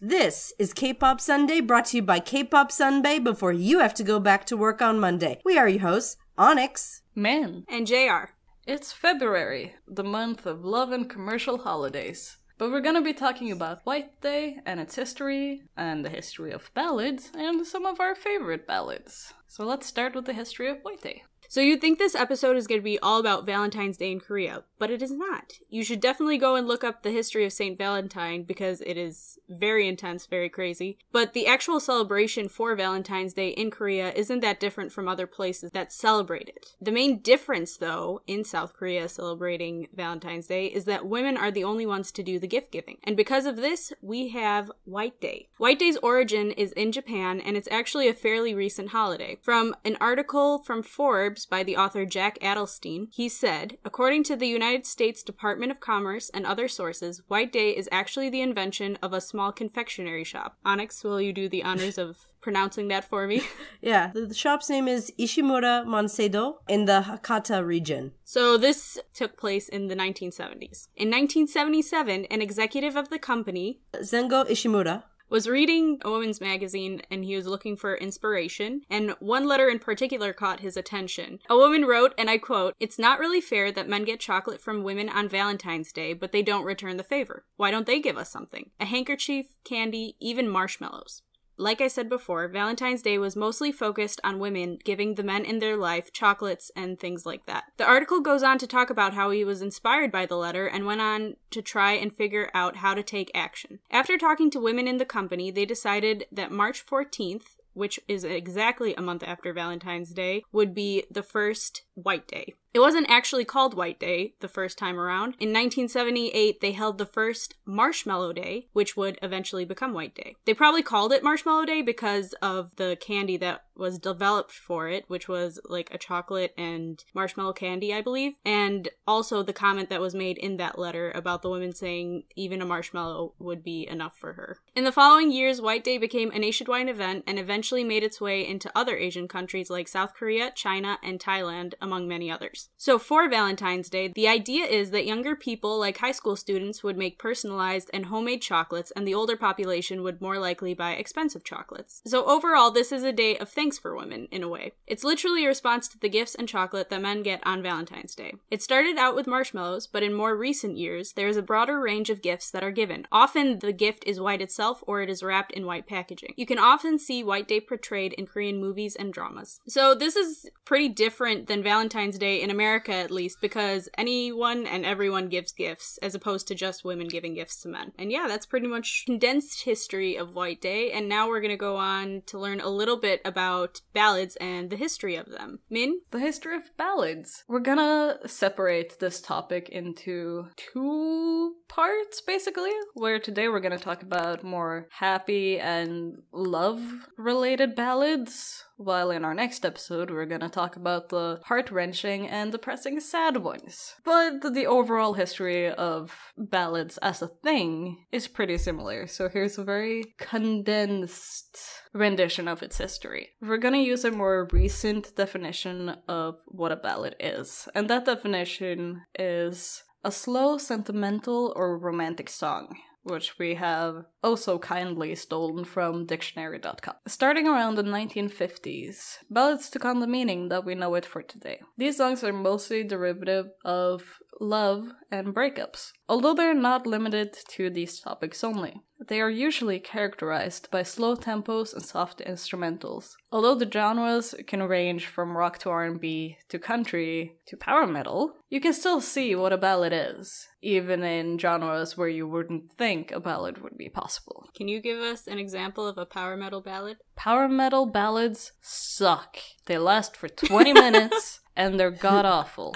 This is K-Pop Sundae brought to you by K-Pop Sunbaes before you have to go back to work on Monday. We are your hosts, Onyx. Min, And JR. it's February, the month of love and commercial holidays. But we're gonna be talking about White Day and its history, and the history of ballads, and some of our favorite ballads. So let's start with the history of White Day. So you'd think this episode is going to be all about Valentine's Day in Korea, but it is not. You should definitely go and look up the history of St. Valentine because it is very intense, very crazy. But the actual celebration for Valentine's Day in Korea isn't that different from other places that celebrate it. The main difference, though, in South Korea celebrating Valentine's Day is that women are the only ones to do the gift giving. And because of this, we have White Day. White Day's origin is in Japan, and it's actually a fairly recent holiday. From an article from Forbes by the author Jake Adelstein, he said, according to the United States Department of Commerce and other sources, White Day is actually the invention of a small confectionery shop. Onyx, will you do the honors of pronouncing that for me? Yeah, the, the shop's name is Ishimura Manseido in the Hakata region. So this took place in the 1970s. In 1977, an executive of the company Zengo Ishimura. Was reading a woman's magazine and he was looking for inspiration, and one letter in particular caught his attention. A woman wrote, and I quote, It's not really fair that men get chocolate from women on Valentine's Day, but they don't return the favor. Why don't they give us something? A handkerchief, candy, even marshmallows. Like I said before, Valentine's Day was mostly focused on women giving the men in their life chocolates and things like that. The article goes on to talk about how he was inspired by the letter and went on to try and figure out how to take action. After talking to women in the company, they decided that March 14th, which is exactly a month after Valentine's Day, would be the first White Day. It wasn't actually called White Day the first time around. In 1978, they held the first Marshmallow Day, which would eventually become White Day. They probably called it Marshmallow Day because of the candy that was developed for it, which was like a chocolate and marshmallow candy, I believe. And also the comment that was made in that letter about the woman saying even a marshmallow would be enough for her. In the following years, White Day became a nationwide event and eventually made its way into other Asian countries like South Korea, China, and Thailand, among many others. So for Valentine's Day, the idea is that younger people, like high school students, would make personalized and homemade chocolates, and the older population would more likely buy expensive chocolates. So overall, this is a day of thanks for women, in a way. It's literally a response to the gifts and chocolate that men get on Valentine's Day. It started out with marshmallows, but in more recent years, there is a broader range of gifts that are given. Often the gift is white itself or it is wrapped in white packaging. You can often see White Day portrayed in Korean movies and dramas. So this is pretty different than Valentine's Day in America at least because anyone and everyone gives gifts as opposed to just women giving gifts to men. And yeah, that's pretty much condensed history of White Day and now we're to go on to learn a little bit about ballads and the history of them. Min? The history of ballads. We're gonna separate this topic into two parts, basically, where today we're gonna talk about more happy and love related ballads. While in our next episode, we're gonna talk about the heart wrenching and depressing sad ones. But the overall history of ballads as a thing is pretty similar, so here's a very condensed rendition of its history. We're gonna use a more recent definition of what a ballad is, and that definition is a slow, sentimental, or romantic song which we have also kindly stolen from dictionary.com. Starting around the 1950s, ballads took on the meaning that we know it for today. These songs are mostly derivative of love and breakups, although they're not limited to these topics only. They are usually characterized by slow tempos and soft instrumentals. Although the genres can range from rock to R&B to country to power metal, you can still see what a ballad is, even in genres where you wouldn't think a ballad would be possible. Can you give us an example of a power metal ballad? Power metal ballads suck. They last for 20 minutes and they're god awful.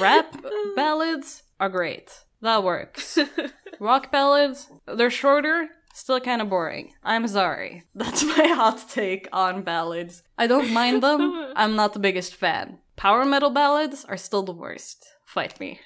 Rap ballads are great. That works. Rock ballads, they're shorter, still kind of boring. I'm sorry. That's my hot take on ballads. I don't mind them, I'm not the biggest fan. Power metal ballads are still the worst. Fight me.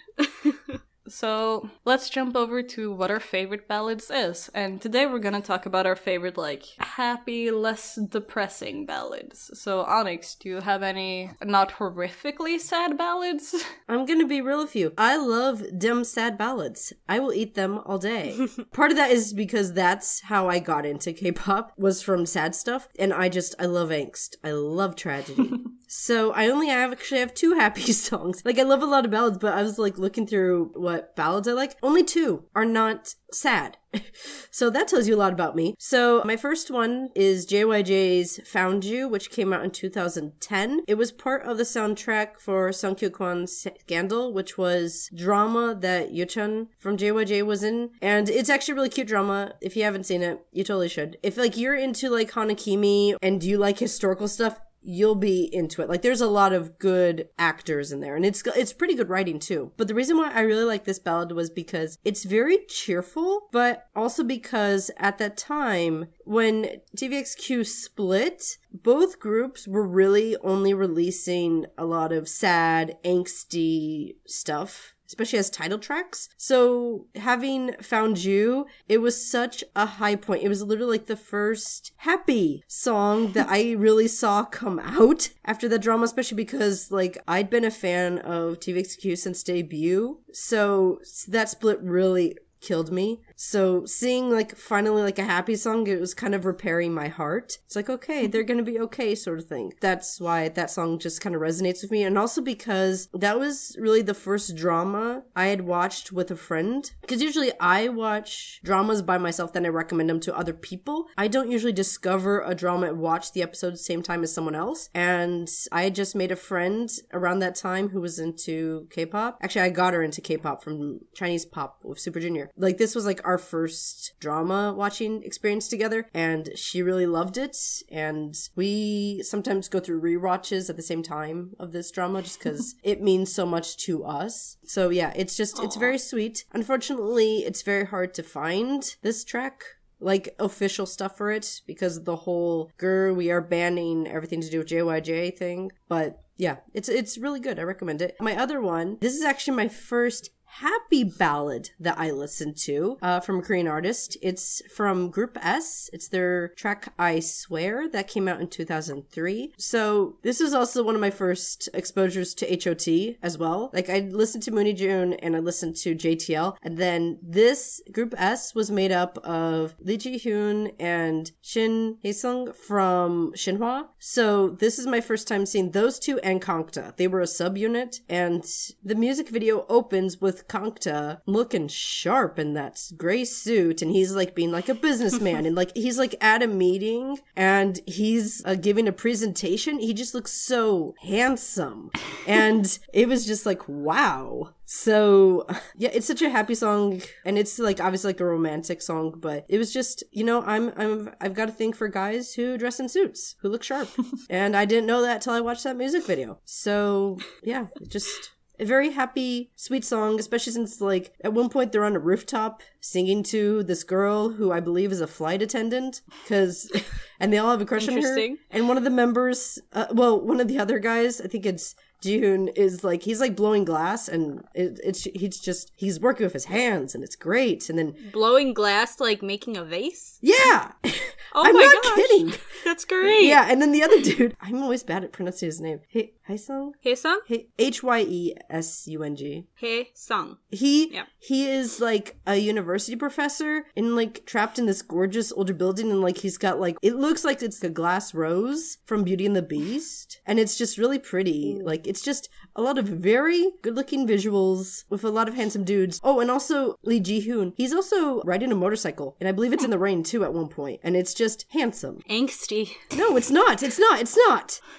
So let's jump over to what our favorite ballads is. And today we're gonna talk about our favorite, like, happy, less depressing ballads. So, Onyx, do you have any not horrifically sad ballads? I'm gonna be real with you. I love dim sad ballads. I will eat them all day. Part of that is because that's how I got into K-pop was from sad stuff, and I just I love angst. I love tragedy. so I only have actually have two happy songs. Like I love a lot of ballads, but I was like looking through what ballads I like. Only two are not sad. so that tells you a lot about me. So my first one is JYJ's Found You, which came out in 2010. It was part of the soundtrack for Sungkyunkwan's Scandal, which was drama that Yuchun from JYJ was in. And it's actually really cute drama. If you haven't seen it, you totally should. If like you're into like Hanakimi and do you like historical stuff, you'll be into it. Like there's a lot of good actors in there and it's it's pretty good writing too. But the reason why I really like this ballad was because it's very cheerful, but also because at that time when TVXQ split, both groups were really only releasing a lot of sad, angsty stuff especially as title tracks. So having found you, it was such a high point. It was literally like the first happy song that I really saw come out after that drama, especially because like I'd been a fan of TVXQ since debut. So that split really killed me. So seeing like finally like a happy song, it was kind of repairing my heart. It's like, okay, mm-hmm. they're gonna be okay, sort of thing. That's why that song just kind of resonates with me. And also because that was really the first drama I had watched with a friend. Because usually I watch dramas by myself, then I recommend them to other people. I don't usually discover a drama and watch the episode the same time as someone else. And I had just made a friend around that time who was into K-pop. Actually, I got her into K-pop from Chinese pop with Super Junior. Like this was like our first drama watching experience together and she really loved it and we sometimes go through rewatches at the same time of this drama just because it means so much to us. So yeah, it's just it's very sweet. Unfortunately, it's very hard to find this track like official stuff for it because the whole "grr we are banning everything to do with JYJ" thing. But yeah, it's it's really good. I recommend it. My other one, this is actually my first happy ballad that I listened to uh, from a Korean artist. It's from Group S. It's their track I Swear that came out in 2003. So this is also one of my first exposures to HOT as well. Like I listened to Moon Hee-jun and I listened to JTL. And then this Group S was made up of Lee Ji Hoon and Shin Hyesung from Shinhwa. So this is my first time seeing those two and Kangta. They were a subunit and the music video opens with Kangta looking sharp in that gray suit and he's like being like a businessman and like he's like at a meeting and he's uh, giving a presentation. He just looks so handsome. And it was just like, wow. So yeah, it's such a happy song and it's like obviously like a romantic song, but it was just, you know, I'm I'm I've got a thing for guys who dress in suits, who look sharp. and I didn't know that till I watched that music video. So yeah, just a very happy, sweet song, especially since, like, at one point they're on a rooftop singing to this girl who I believe is a flight attendant, because, and they all have a crush on her. And one of the members, uh, well, one of the other guys, I think it's Jihoon, is like, he's like blowing glass, and it, it's, he's just, he's working with his hands, and it's great. And then, Blowing glass like making a vase? yeah! Oh I'm my not gosh. kidding! That's great. Yeah, and then the other dude, I'm always bad at pronouncing his name. Hey, Hyesung? Hyesung? H Y E S U N G. Hyesung. He Yep. he is like a university professor and like trapped in this gorgeous older building and like he's got like it looks like it's a glass rose from Beauty and the Beast and it's just really pretty. Like it's just a lot of very good looking visuals with a lot of handsome dudes. Oh, and also Lee Ji Hoon. He's also riding a motorcycle and I believe it's in the rain too at one point and it's just handsome. Angsty. No, it's not. It's not. It's not.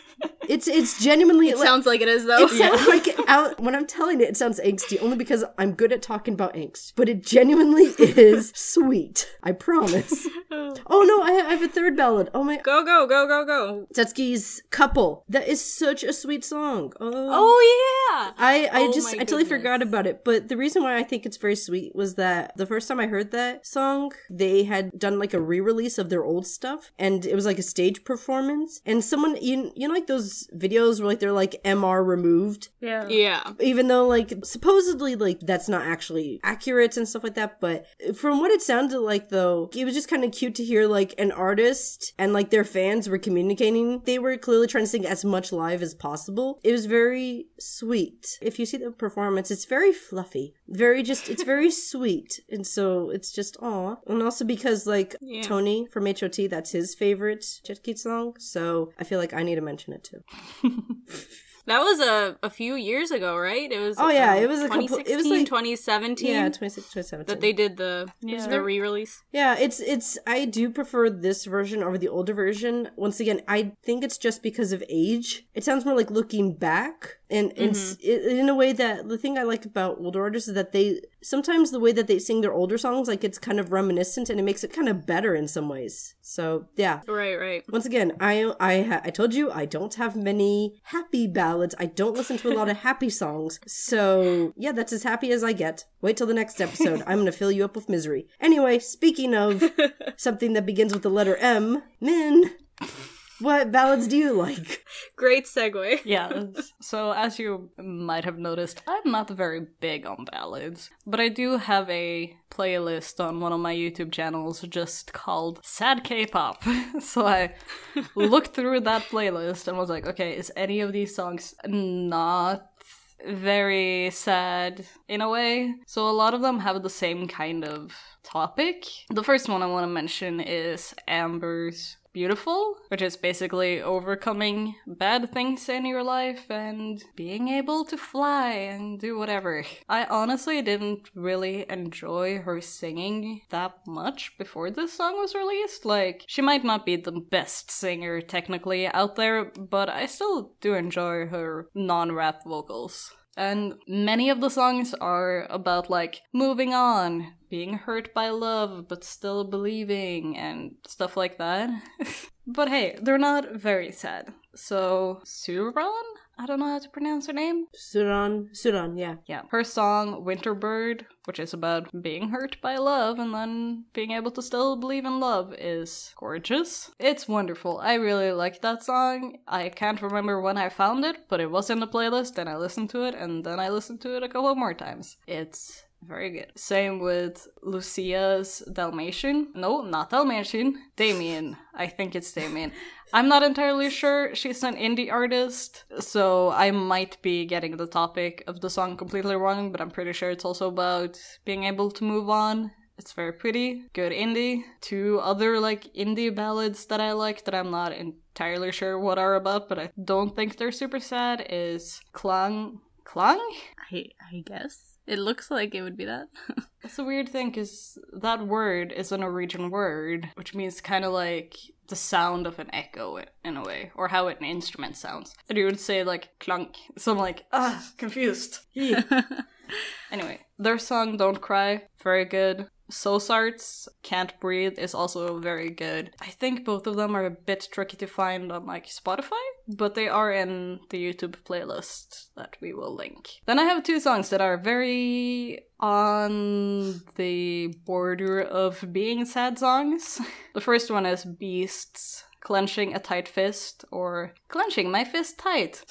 It's it's genuinely It sounds like it is though. it sounds like out when I'm telling it, it sounds angsty only because I'm good at talking about angst. But it genuinely is sweet. I promise. Oh no, I, I have a third ballad. Oh my. Go, go, go, go, go. Sechskies's Couple. That is such a sweet song. Oh. Oh, yeah. I, I Oh just I totally forgot about it. But the reason why I think it's very sweet was that the first time I heard that song, they had done like a re-release of their old stuff, and it was like a stage performance. And someone you you know like those videos where like they're like MR removed, Yeah. Yeah. even though like supposedly like that's not actually accurate and stuff like that. But from what it sounded like though, it was just kind of cute to hear like an artist and like their fans were communicating. They were clearly trying to sing as much live as possible. It was very sweet. If you see the performance, it's very fluffy. Very just it's very sweet. And so it's just aw. And also because like Yeah. Tony from HOT, that's his favorite Sechskies song. So I feel like I need to mention it too. That was a, a few years ago, right? It was Oh, yeah, um, it was a couple- it was 2016, like- 2017 Yeah, 26, 2017. that they did the, Yeah. the re-release. Yeah, it's it's I do prefer this version over the older version. Once again, I think it's just because of age. It sounds more like looking back and Mm-hmm. in a way that the thing I like about older artists is that they sometimes the way that they sing their older songs like it's kind of reminiscent and it makes it kind of better in some ways. So, yeah. Right, right. Once again, I I ha- I told you I don't have many happy ballads. I don't listen to a lot of happy songs. So yeah, that's as happy as I get. Wait till the next episode. I'm gonna fill you up with misery. Anyway, speaking of something that begins with the letter M, Min, what ballads do you like? Great segue. Yeah, so as you might have noticed, I'm not very big on ballads, but I do have a playlist on one of my YouTube channels just called Sad K-pop. so I looked through that playlist and was like, okay, is any of these songs not very sad in a way? So a lot of them have the same kind of topic. The first one I want to mention is Amber's Beautiful, which is basically overcoming bad things in your life and being able to fly and do whatever. I honestly didn't really enjoy her singing that much before this song was released. Like, she might not be the best singer technically out there, but I still do enjoy her non rap vocals. And many of the songs are about like moving on, being hurt by love, but still believing, and stuff like that. but hey, they're not very sad. So, Suran? I don't know how to pronounce her name. Suran, Suran, yeah. Yeah. Her song Winterbird, which is about being hurt by love and then being able to still believe in love, is gorgeous. It's wonderful. I really like that song. I can't remember when I found it, but it was in the playlist and I listened to it and then I listened to it a couple more times. It's very good. Same with Lucia's Dalmatian. No, not Dalmatian. Damien. I think it's Damien. I'm not entirely sure. She's an indie artist, so I might be getting the topic of the song completely wrong, but I'm pretty sure it's also about being able to move on. It's very pretty, good indie. Two other like indie ballads that I like that I'm not entirely sure what are about, but I don't think they're super sad is Klang Klang? I, I guess. It looks like it would be that. It's a weird thing because that word is a Norwegian word, which means kind of like the sound of an echo in, in a way, or how an instrument sounds. And you would say like clunk. So I'm like, ah, confused. anyway, their song Don't Cry, very good. Sosart's Can't Breathe is also very good. I think both of them are a bit tricky to find on like Spotify, but they are in the YouTube playlist that we will link. Then I have two songs that are very on the border of being sad songs. The first one is Beasts clenching a tight fist or clenching my fist tight.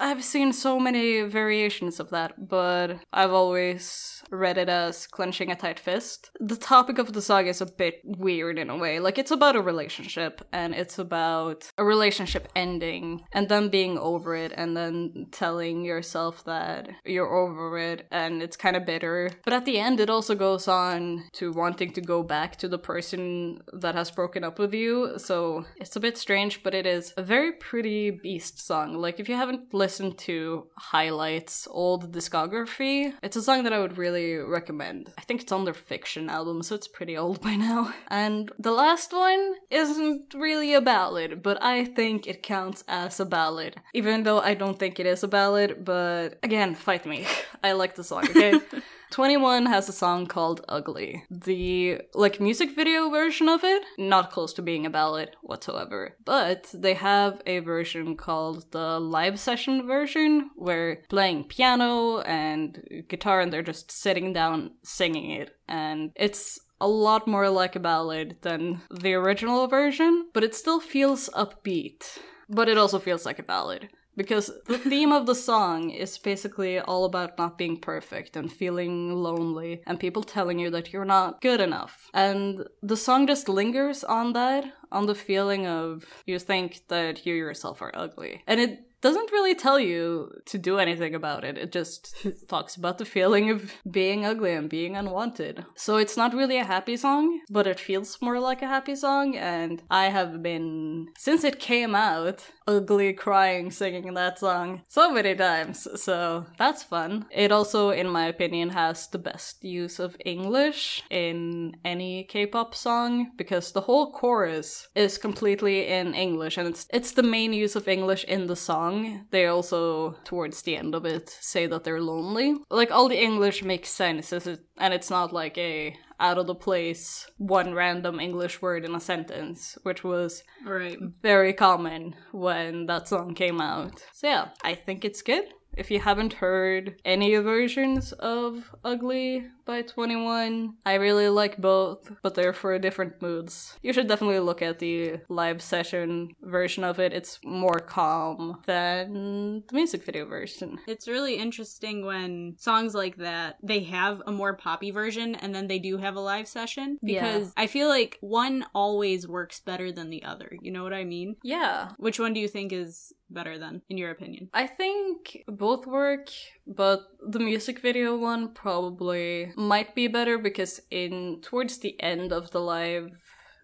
I've seen so many variations of that, but I've always read it as clenching a tight fist. The topic of the song is a bit weird in a way. Like, it's about a relationship, and it's about a relationship ending, and then being over it, and then telling yourself that you're over it, and it's kind of bitter. But at the end, it also goes on to wanting to go back to the person that has broken up with you, so it's a bit strange, but it is a very pretty Beast song. Like, if you haven't listened to Highlights' old discography, it's a song that I would really recommend. I think it's on their Fiction album, so it's pretty old by now. And the last one isn't really a ballad, but I think it counts as a ballad. Even though I don't think it is a ballad, but again, fight me. I like the song, okay? 2NE1 has a song called Ugly. The like music video version of it, not close to being a ballad whatsoever. But they have a version called the live session version where playing piano and guitar and they're just sitting down singing it and it's a lot more like a ballad than the original version, but it still feels upbeat. But it also feels like a ballad because the theme of the song is basically all about not being perfect and feeling lonely and people telling you that you're not good enough. And the song just lingers on that, on the feeling of you think that you yourself are ugly. And it doesn't really tell you to do anything about it. It just talks about the feeling of being ugly and being unwanted. So it's not really a happy song, but it feels more like a happy song. And I have been, since it came out, ugly crying singing that song so many times. So that's fun. It also, in my opinion, has the best use of English in any K-pop song because the whole chorus is completely in English and it's it's the main use of English in the song song, they also, towards the end of it, say that they're lonely. Like, all the English makes sense, and it's not like a out of the place one random English word in a sentence, which was right. very common when that song came out. So yeah, I think it's good. If you haven't heard any versions of Ugly by 2NE1, I really like both, but they're for different moods. You should definitely look at the live session version of it. It's more calm than the music video version. It's really interesting when songs like that, they have a more poppy version and then they do have a live session because Yeah. I feel like one always works better than the other. You know what I mean? Yeah, Which one do you think is better than in your opinion? I think both work, but the music video one probably might be better because in towards the end of the live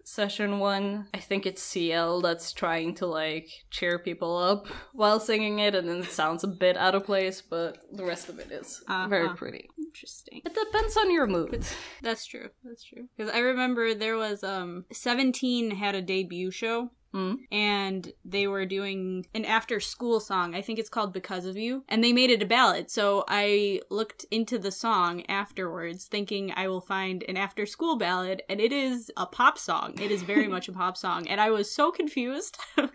session one, I think it's CL that's trying to like cheer people up while singing it and then it sounds a bit out of place, but the rest of it is very Uh-huh. pretty. Interesting. It depends on your mood. That's true. That's true. Because I remember there was um Seventeen had a debut show. Mm. And they were doing an after school song. I think it's called Because of You. And they made it a ballad. So I looked into the song afterwards, thinking I will find an after school ballad. And it is a pop song. It is very much a pop song. And I was so confused. I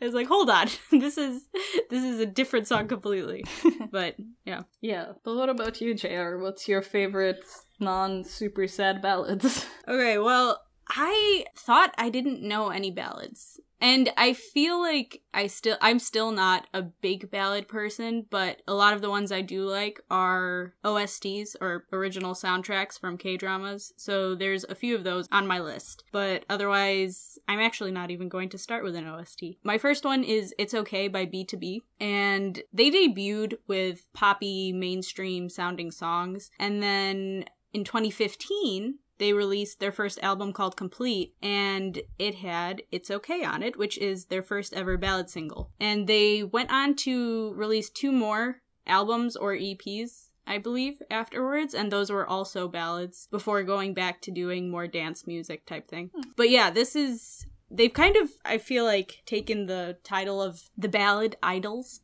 was like, hold on. This is this is a different song completely. But yeah. Yeah. But what about you, JR? What's your favorite non super sad ballads? Okay, well, I thought I didn't know any ballads. And I feel like I still I'm still not a big ballad person, but a lot of the ones I do like are OSTs or original soundtracks from K-dramas. So there's a few of those on my list. But otherwise, I'm actually not even going to start with an OST. My first one is It's Okay by BtoB, and they debuted with poppy mainstream sounding songs. And then in 2015, they released their first album called Complete, and it had It's Okay on it, which is their first ever ballad single. And they went on to release two more albums or EPs. I believe afterwards, and those were also ballads before going back to doing more dance music type thing. Hmm. But yeah, this is they've kind of I feel like taken the title of the ballad idols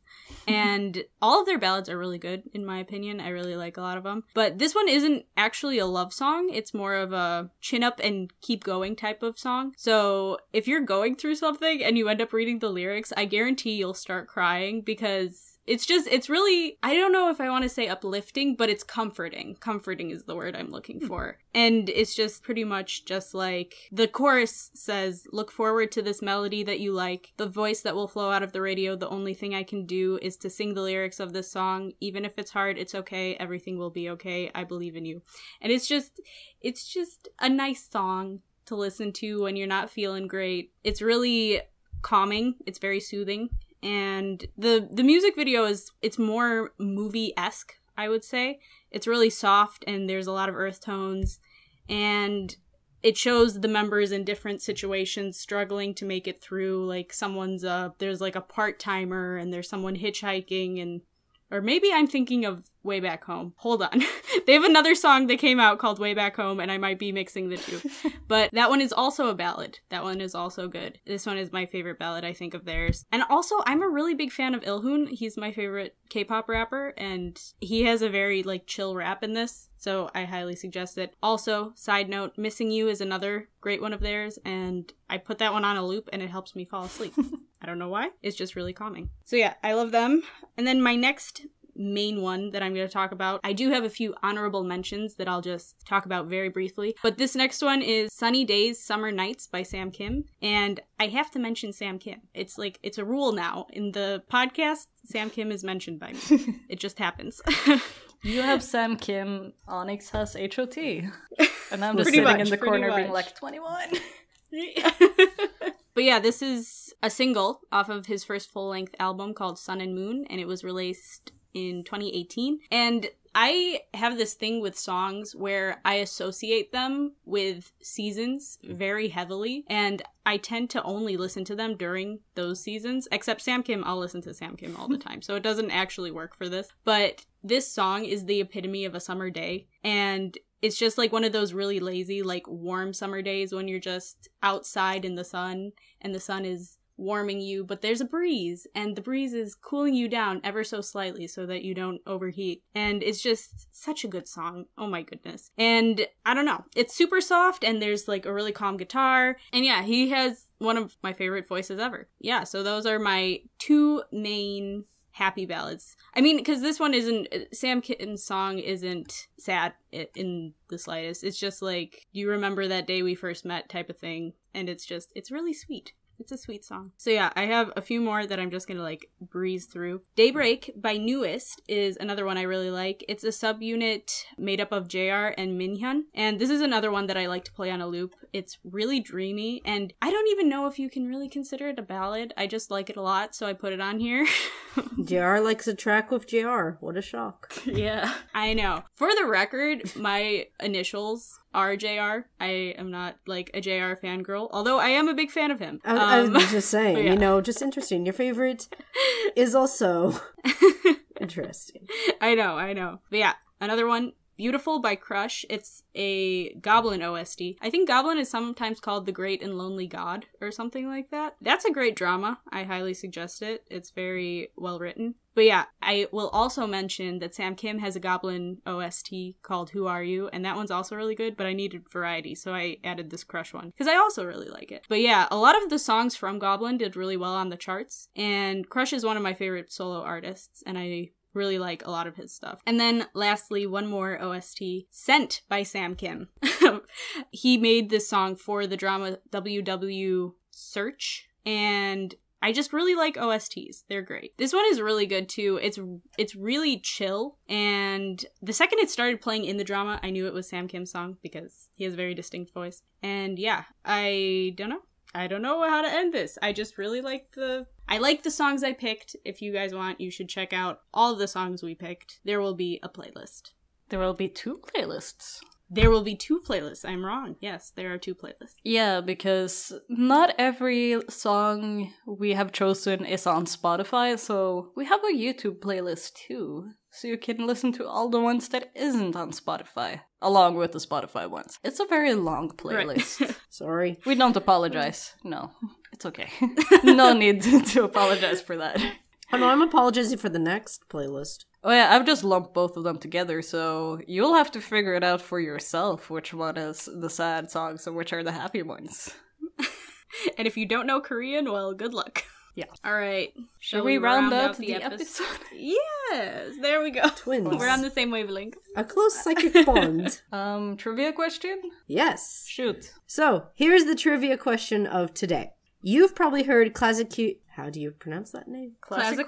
and all of their ballads are really good in my opinion. I really like a lot of them. But this one isn't actually a love song. It's more of a chin up and keep going type of song. So, if you're going through something and you end up reading the lyrics, I guarantee you'll start crying because it's just it's really I don't know if I want to say uplifting, but it's comforting. Comforting is the word I'm looking hmm. for. And it's just pretty much just like the chorus says, "Look forward to this melody that you like. The voice that will flow out of the radio. The only thing I can do is to sing the lyrics of this song. Even if it's hard, it's okay. Everything will be okay. I believe in you." And it's just it's just a nice song to listen to when you're not feeling great. It's really calming. It's very soothing and the the music video is it's more movie esque I would say it's really soft and there's a lot of earth tones and it shows the members in different situations struggling to make it through like someone's uh there's like a part-timer and there's someone hitchhiking and Or maybe I'm thinking of Way Back Home. Hold on. they have another song that came out called Way Back Home, and I might be mixing the two. but that one is also a ballad. That one is also good. This one is my favorite ballad, I think, of theirs. And also, I'm a really big fan of Ilhoon. He's my favorite K pop rapper, and he has a very, like, chill rap in this. So I highly suggest it. Also, side note, Missing You is another great one of theirs, and I put that one on a loop and it helps me fall asleep. I don't know why. It's just really calming. So yeah, I love them. And then my next main one that I'm going to talk about. I do have a few honorable mentions that I'll just talk about very briefly. But this next one is Sunny Days, Summer Nights by Sam Kim. And I have to mention Sam Kim. It's like, it's a rule now. In the podcast, Sam Kim is mentioned by me. it just happens. You have Sam Kim, Onyx has HOT. And I'm just sitting much, in the corner being like 2NE1. but yeah, this is a single off of his first full length album called Sun and Moon, and it was released in 2018. And I have this thing with songs where I associate them with seasons very heavily, and I tend to only listen to them during those seasons. Except Sam Kim, I'll listen to Sam Kim all the time, so it doesn't actually work for this. But this song is the epitome of a summer day, and it's just like one of those really lazy, like warm summer days when you're just outside in the sun and the sun is warming you, but there's a breeze and the breeze is cooling you down ever so slightly so that you don't overheat. And it's just such a good song. Oh my goodness. And I don't know, it's super soft and there's like a really calm guitar. And yeah, he has one of my favorite voices ever. Yeah, so those are my two main happy ballads. I mean, because this one isn't Sam Kim's song isn't sad in the slightest. It's just like you remember that day we first met type of thing, and it's just it's really sweet. It's a sweet song. So yeah, I have a few more that I'm just gonna like breeze through. Daybreak by NU'EST is another one I really like. It's a subunit made up of JR and Minhyun, and this is another one that I like to play on a loop. It's really dreamy, and I don't even know if you can really consider it a ballad. I just like it a lot, so I put it on here. JR likes a track with JR. What a shock. yeah. I know. For the record, my initials are JR. I am not like a JR fangirl, although I am a big fan of him. I, I Um, was just saying, yeah. you know, just interesting. Your favorite is also interesting. I know, I know. But yeah, another one. Beautiful by Crush. It's a Goblin OST. I think Goblin is sometimes called the Great and Lonely God or something like that. That's a great drama. I highly suggest it. It's very well written. But yeah, I will also mention that Sam Kim has a Goblin OST called Who Are You? And that one's also really good, but I needed variety, so I added this Crush one. Because I also really like it. But yeah, a lot of the songs from Goblin did really well on the charts. And Crush is one of my favorite solo artists, and I really like a lot of his stuff. And then lastly, one more OST, Scent by Sam Kim. he made this song for the drama WW Search and I just really like OSTs. They're great. This one is really good too. It's it's really chill and the second it started playing in the drama, I knew it was Sam Kim's song because he has a very distinct voice. And yeah, I don't know. I don't know how to end this. I just really like the I like the songs I picked. If you guys want, you should check out all the songs we picked. There will be a playlist. There will be two playlists. There will be two playlists. I'm wrong. Yes, there are two playlists. Yeah, because not every song we have chosen is on Spotify, so we have a YouTube playlist too. So you can listen to all the ones that isn't on Spotify, along with the Spotify ones. It's a very long playlist. Sorry. we don't apologize. No, it's okay. no need to, to apologize for that. Oh no, I'm apologizing for the next playlist. Oh yeah, I've just lumped both of them together, so you'll have to figure it out for yourself which one is the sad songs and which are the happy ones. and if you don't know Korean, well, good luck. Yeah. All right. Shall we round, out the, episode? Yes. There we go. Twins. We're on the same wavelength. A close psychic bond. Um, trivia question? Yes. Shoot. So, here's the trivia question of today. You've probably heard Clazziquai. How do you pronounce that name? Classic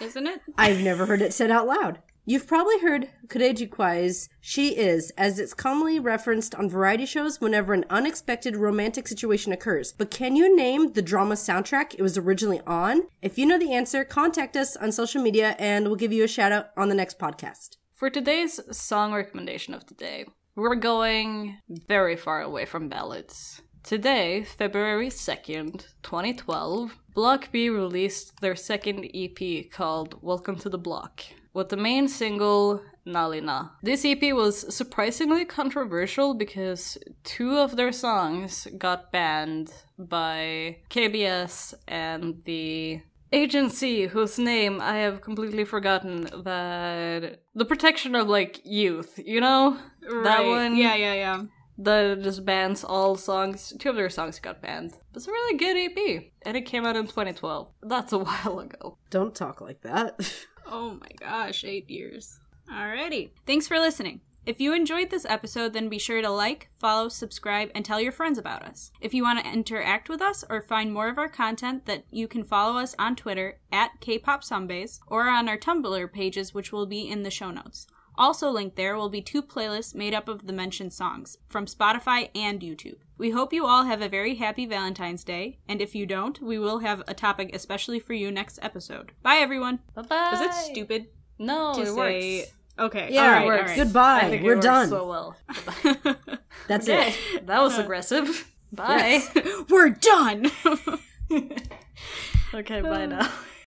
isn't it? I've never heard it said out loud. You've probably heard Clazziquai's She Is, as it's commonly referenced on variety shows whenever an unexpected romantic situation occurs. But can you name the drama soundtrack it was originally on? If you know the answer, contact us on social media and we'll give you a shout out on the next podcast. For today's song recommendation of the day, we're going very far away from ballads. Today, February 2nd, 2012, Block B released their second EP called Welcome to the Block, with the main single Nalina. This EP was surprisingly controversial because two of their songs got banned by KBS and the agency whose name I have completely forgotten that the protection of like youth, you know? That one Yeah, yeah, yeah. That just bans all songs. Two of their songs got banned. It's a really good EP. And it came out in 2012. That's a while ago. Don't talk like that. Oh my gosh, eight years. Alrighty. Thanks for listening. If you enjoyed this episode, then be sure to like, follow, subscribe, and tell your friends about us. If you want to interact with us or find more of our content, that you can follow us on Twitter at Kpop Sunbaes or on our Tumblr pages, which will be in the show notes. Also linked there will be two playlists made up of the mentioned songs from Spotify and YouTube. We hope you all have a very happy Valentine's Day, and if you don't, we will have a topic especially for you next episode. Bye everyone. Bye bye. Was it stupid No, to it say? works. Okay. Yeah, all right, it works. right. Goodbye. I think We're works done. so well. That's Okay, it. that was aggressive. Bye. We're done. okay, bye uh. now.